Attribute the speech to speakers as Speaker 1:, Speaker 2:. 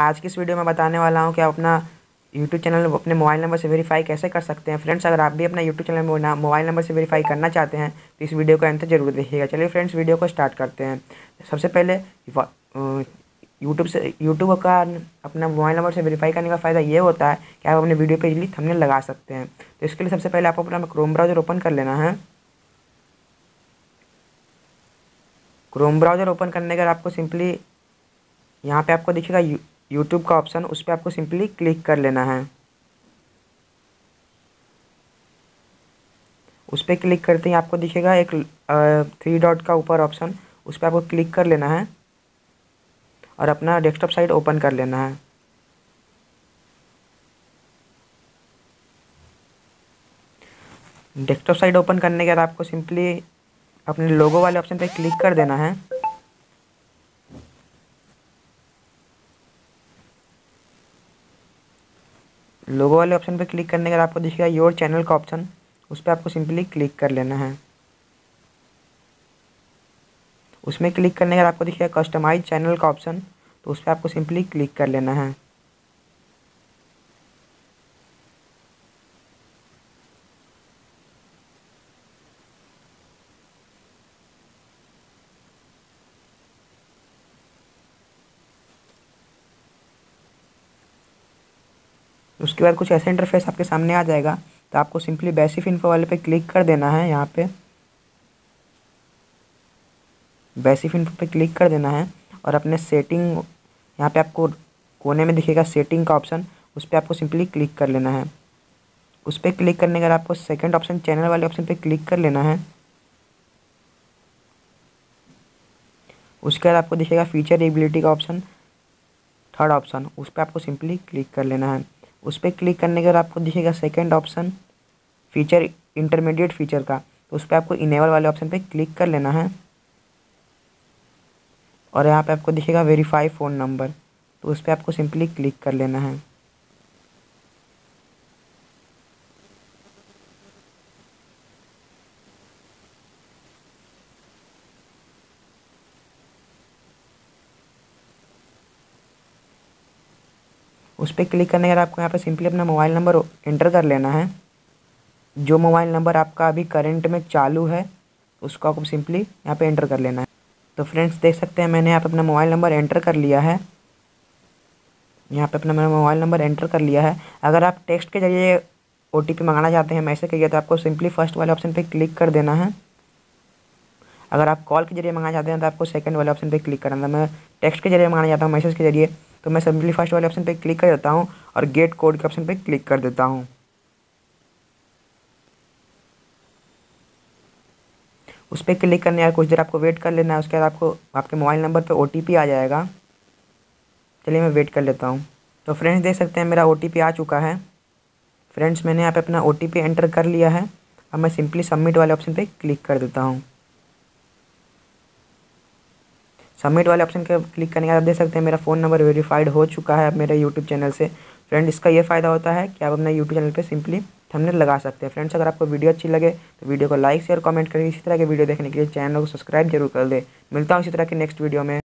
Speaker 1: आज की इस वीडियो में बताने वाला हूँ कि आप अपना यूट्यूब चैनल, अपने मोबाइल नंबर से वेरीफाई कैसे कर सकते हैं। फ्रेंड्स अगर आप भी अपना यूट्यूब चैनल में मोबाइल नंबर से वेरीफाई करना चाहते हैं तो इस वीडियो को अंत ज़रूर देखिएगा। चलिए फ्रेंड्स वीडियो को स्टार्ट करते हैं। सबसे पहले यूट्यूब से यूट्यूब का अपना मोबाइल नंबर से वेरीफाई करने का फ़ायदा ये होता है कि आप अपने वीडियो पे इजली थंबनेल लगा सकते हैं। तो इसके लिए सबसे पहले आपको अपना क्रोम ब्राउज़र ओपन कर लेना है। क्रोम ब्राउज़र ओपन करने के आपको सिंपली यहाँ पे आपको दिखेगा यूट्यूब का ऑप्शन उस पर आपको सिंपली क्लिक कर लेना है। उस पर क्लिक करते ही आपको दिखेगा एक थ्री डॉट का ऊपर ऑप्शन उस पर आपको क्लिक कर लेना है और अपना डेस्कटॉप साइट ओपन कर लेना है। डेस्कटॉप साइट ओपन करने के बाद आपको सिंपली अपने लोगो वाले ऑप्शन पे क्लिक कर देना है। लोगो वाले ऑप्शन पर क्लिक करने के बाद आपको दिखेगा योर चैनल का ऑप्शन उस पर आपको सिंपली क्लिक कर लेना है. उसमें क्लिक करने के बाद आपको दिखेगा कस्टमाइज चैनल का ऑप्शन तो उस पर आपको सिंपली क्लिक कर लेना है. उसके बाद कुछ ऐसा इंटरफेस आपके सामने आ जाएगा तो आपको सिंपली बेसिक इन्फो वाले पे क्लिक कर देना है यहाँ पे। बेसिफ इन्फो पे क्लिक कर देना है और अपने सेटिंग यहाँ पे आपको कोने में दिखेगा सेटिंग का ऑप्शन उस पर आपको सिंपली क्लिक कर लेना है। उस पर क्लिक करने के बाद आपको सेकंड ऑप्शन चैनल वाले ऑप्शन पे क्लिक कर लेना है। उसके बाद आपको दिखेगा फीचर एबिलिटी का ऑप्शन थर्ड ऑप्शन उस पर आपको सिंपली क्लिक कर लेना है। उस पर क्लिक करने के बाद आपको दिखेगा second option feature intermediate feature का। तो उस पर आपको इनेबल वाले ऑप्शन पर क्लिक कर लेना है। और यहाँ पे आपको दिखेगा वेरीफाई फ़ोन नंबर तो उस पर आपको सिंपली क्लिक कर लेना है। उस पर क्लिक करने के बाद आपको यहाँ पे सिंपली अपना मोबाइल नंबर एंटर कर लेना है। जो मोबाइल नंबर आपका अभी करंट में चालू है, उसको आपको सिंपली यहाँ पे एंटर कर लेना है। तो फ्रेंड्स देख सकते हैं मैंने यहाँ पे अपना मोबाइल नंबर एंटर कर लिया है। यहाँ पे अपना मेरा मोबाइल नंबर एंटर कर लिया है। अगर आप टेक्स्ट के ज़रिए ओ मंगाना चाहते हैं, मैसेज के करिए तो आपको सिंपली फ़र्स्ट वाले ऑप्शन पर क्लिक कर देना है। अगर आप कॉल के ज़रिए मंगाना चाहते हैं तो आपको सेकंड वाले ऑप्शन पर क्लिक करना है। मैं टेक्स्ट के ज़रिए मंगाना चाहता हूँ, मैसेज के ज़रिए। तो मैं सिंपली फ़र्स्ट वाले ऑप्शन पर क्लिक कर देता हूँ और गेट कोड के ऑप्शन पर क्लिक कर देता हूँ। उस पर क्लिक करने यार कुछ देर आपको वेट कर लेना है, उसके बाद आपको आपके मोबाइल नंबर पे ओटीपी आ जाएगा। चलिए मैं वेट कर लेता हूँ। तो फ्रेंड्स देख सकते हैं, मेरा ओटीपी आ चुका है। फ्रेंड्स मैंने यहाँ पे अपना ओटीपी एंटर कर लिया है। अब मैं सिंपली सबमिट वाले ऑप्शन पे क्लिक कर देता हूँ। सबमिट वाले ऑप्शन के क्लिक करने के बाद देख सकते हैं मेरा फ़ोन नंबर वेरीफाइड हो चुका है मेरे यूट्यूब चैनल से। फ्रेंड इसका ये फ़ायदा होता है कि आप अपना यूट्यूब चैनल पर सिंपली थंबनेल लगा सकते हैं। फ्रेंड्स अगर आपको वीडियो अच्छी लगे तो वीडियो को लाइक शेयर कमेंट करें। इसी तरह के वीडियो देखने के लिए चैनल को सब्सक्राइब ज़रूर कर दे। मिलता हूँ इसी तरह के नेक्स्ट वीडियो में।